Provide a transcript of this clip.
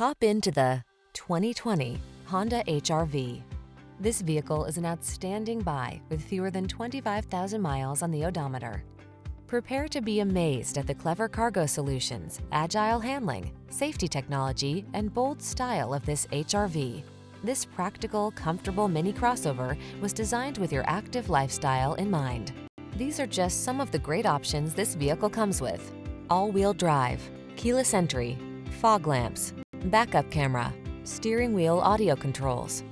Hop into the 2020 Honda HRV. This vehicle is an outstanding buy with fewer than 25,000 miles on the odometer. Prepare to be amazed at the clever cargo solutions, agile handling, safety technology, and bold style of this HRV. This practical, comfortable mini crossover was designed with your active lifestyle in mind. These are just some of the great options this vehicle comes with. All-wheel drive, keyless entry, fog lamps, backup camera, steering wheel audio controls,